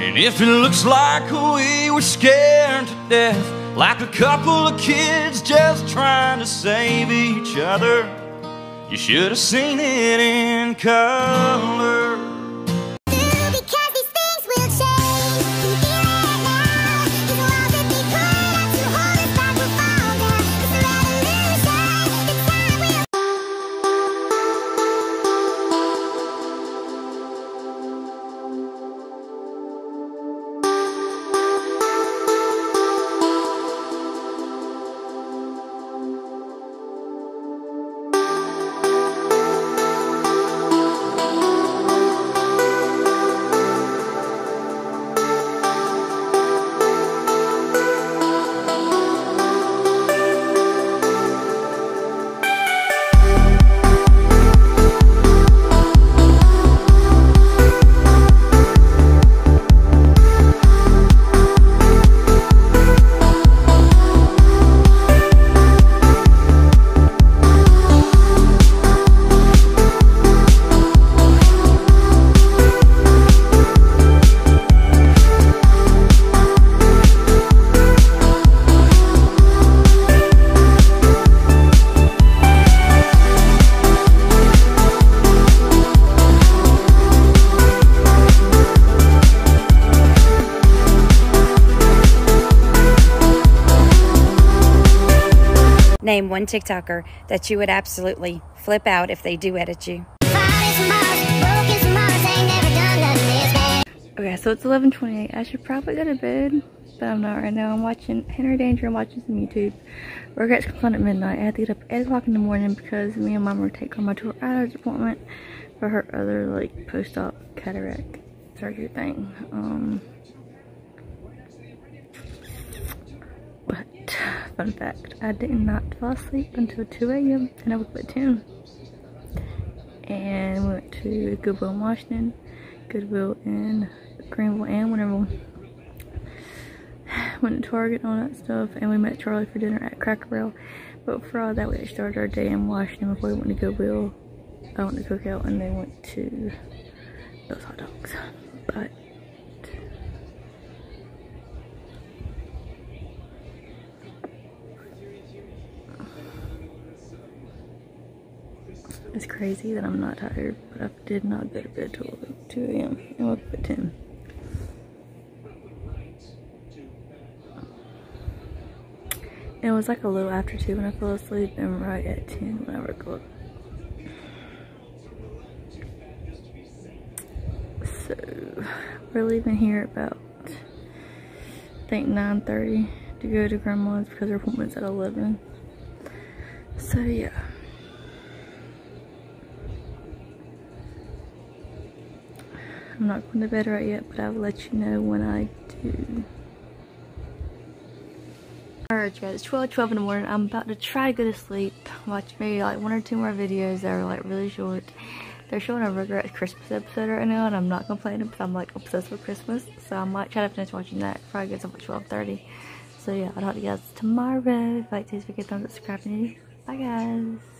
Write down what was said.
And if it looks like we were scared to death, like a couple of kids just trying to save each other, you should have seen it in color. Name one TikToker that you would absolutely flip out if they do edit you. Okay, so it's 11:28. I should probably go to bed, but I'm not right now. I'm watching Henry Danger. I'm watching some YouTube. Regrets comes on at midnight. I had to get up at 8 o'clock in the morning because me and mom were taking my to her eyes appointment for her other like post-op cataract surgery thing. Um, but fun fact, I did not fall asleep until 2 a.m. and I woke up at 10. And we went to Goodwill in Washington, Goodwill in Greenville, and whenever went to Target and all that stuff. And we met Charlie for dinner at Cracker Barrel. But for all that, we started our day in Washington before we went to Goodwill. I went to Cookout and they went to those hot dogs. But It's crazy that I'm not tired, but I did not go to bed till like 2 a.m. I woke up at 10. It was like a little after 2 when I fell asleep and right at 10 when I woke up. So, we're leaving here about, I think 9.30 to go to Grandma's because her appointment's at 11. So, yeah. I'm not going to bed right yet, but I'll let you know when I do. Alright guys, it's 12, 12 in the morning. I'm about to try to go to sleep. Watch maybe like one or two more videos that are like really short. They're showing a Regrets Christmas episode right now and I'm not complaining because I'm like obsessed with Christmas. So I might try to finish watching that before I get up at 12.30. So yeah, I'll talk to you guys tomorrow. If you like this video, thumbs up, subscribe, and bye guys.